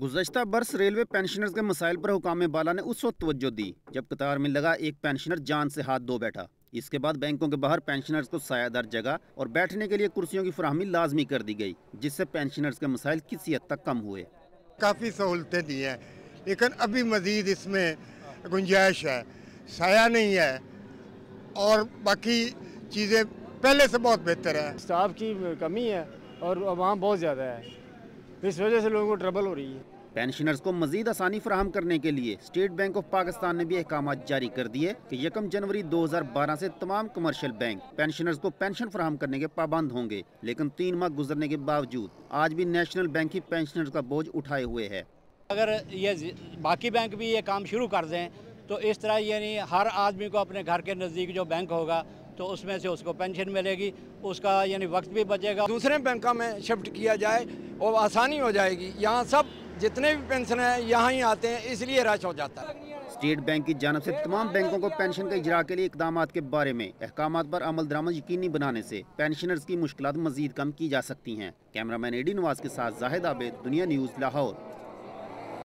گزشتہ برس railway pensioners کے مسائل پر حکام بالا نے اس وقت توجہ دی جب قطار میں لگا ایک پینشنر جان سے ہاتھ دو بیٹھا۔ اس کے بعد بینکوں کے باہر پینشنرز کو سایہ دار جگہ اور بیٹھنے کے لیے کرسیوں کی فراہمی لازمی کر دی گئی جس سے پینشنرز کے مسائل کسی حد تک کم ہوئے۔ کافی سہولتیں دی ہیں لیکن ابھی مزید اس میں گنجائش ہے سایہ نہیں ہے اور باقی چیزیں پہلے سے بہت بہتر ہے اسٹاف کی کمی ہے اور عوام بہت زیادہ ہے۔ اس وجہ سے لوگوں کو ٹربل ہو رہی ہے۔ پینشنرز کو مزید آسانی فراہم کرنے کے لیے اسٹیٹ بینک آف پاکستان نے بھی احکامات جاری کر دیے کہ یکم جنوری دو ہزار بارہ سے تمام کمرشل بینک پینشنرز کو پینشن فراہم کرنے کے پابند ہوں گے لیکن تین ماہ گزرنے کے باوجود آج بھی نیشنل بینک ہی پینشنرز کا بوجھ اٹھائے ہوئے ہے۔ اگر یہ باقی بینک بھی یہ کام شروع کر دیں تو اس طرح یعنی ہر آدمی کو اپنے گھر کے نزدیک جو بینک ہوگا تو اس میں سے اس کو پینشن ملے گی اس کا یعنی وقت بھی بچے گا۔ دوسرے بینکوں میں شفٹ کیا جائے اور آسانی ہو جائے گی۔ یہاں سب جتنے بھی پینشن ہیں یہاں ہی آتے ہیں اس لیے رش ہو جاتا ہے۔ اسٹیٹ بینک کی جانب سے تمام بینکوں کو پینشن کے اجرا کے لیے اقدامات کے بارے میں احکامات پر عمل درآمد یقینی بنانے سے پینشنرز کی مشکلات مزید کم کی جا سکتی ہیں۔ کیمرہ مین ایڈی نواز کے ساتھ زاہد عابد دنیا نیوز لاہور۔